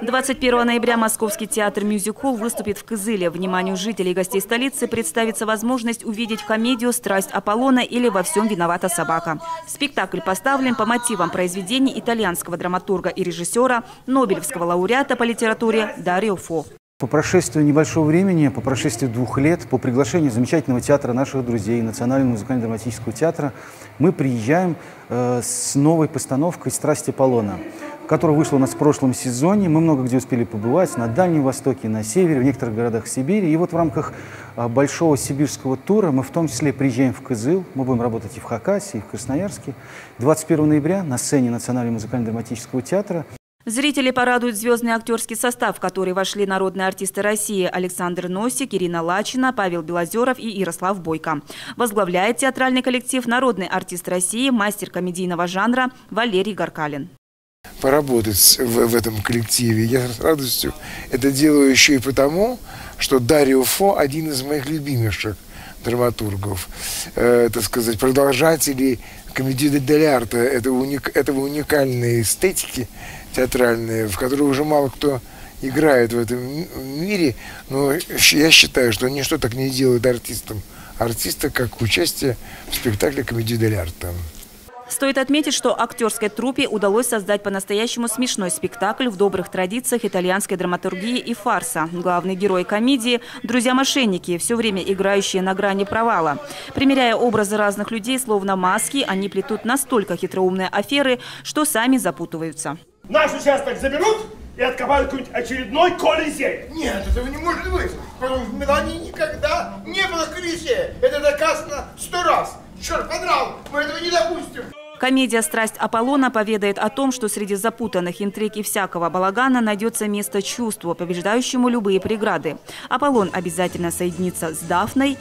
21 ноября Московский театр «Мюзик-холл» выступит в Кызыле. Вниманию жителей и гостей столицы представится возможность увидеть комедию «Страсть Аполлона» или «Во всем виновата собака». Спектакль поставлен по мотивам произведений итальянского драматурга и режиссера, Нобелевского лауреата по литературе Дарио Фо. По прошествию небольшого времени, по прошествию двух лет, по приглашению замечательного театра наших друзей, Национального музыкально-драматического театра, мы приезжаем э, с новой постановкой «Страсть Аполлона», которая вышла у нас в прошлом сезоне. Мы много где успели побывать, на Дальнем Востоке, на Севере, в некоторых городах Сибири. И вот в рамках э, большого сибирского тура мы в том числе приезжаем в Кызыл, мы будем работать и в Хакасии, и в Красноярске. 21 ноября на сцене Национального музыкально-драматического театра Зрители порадуют звездный актерский состав, в который вошли народные артисты России Александр Носик, Ирина Лачина, Павел Белозеров и Ярослав Бойко. Возглавляет театральный коллектив народный артист России, мастер комедийного жанра Валерий Гаркалин поработать в, в этом коллективе. Я с радостью это делаю еще и потому, что Дарио Фо один из моих любимейших драматургов, э, так сказать, продолжателей комедии дель арта, этого, уник, этого уникальной эстетики театральной, в которой уже мало кто играет в этом мире, но я считаю, что ничто так не делает артистом артиста, как участие в спектакле комедии дель арта. Стоит отметить, что актерской труппе удалось создать по-настоящему смешной спектакль в добрых традициях итальянской драматургии и фарса. Главный герой комедии – друзья-мошенники, все время играющие на грани провала. Примеряя образы разных людей, словно маски, они плетут настолько хитроумные аферы, что сами запутываются. Наш участок заберут и откопают какой-нибудь очередной колизей. Нет, этого не может быть. Потому что в Милане никогда не было колизея. Это доказано сто раз. Черт подрал, мы этого не допустим. Комедия «Страсть Аполлона» поведает о том, что среди запутанных интриг и всякого балагана найдется место чувству, побеждающему любые преграды. Аполлон обязательно соединится с Дафной